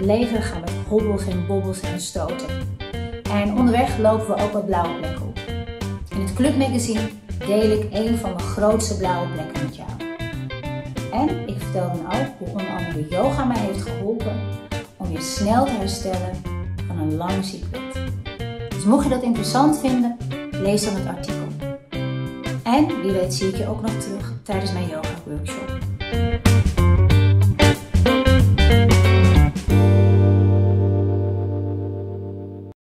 leven gaan met hobbels en bobbels en stoten. En onderweg lopen we ook wat blauwe plekken op. In het clubmagazine deel ik een van mijn grootste blauwe plekken met jou. En ik vertel dan ook hoe onder andere yoga mij heeft geholpen om je snel te herstellen van een lang ziekbed. Dus mocht je dat interessant vinden, lees dan het artikel. En wie weet zie ik je ook nog terug tijdens mijn yoga workshop.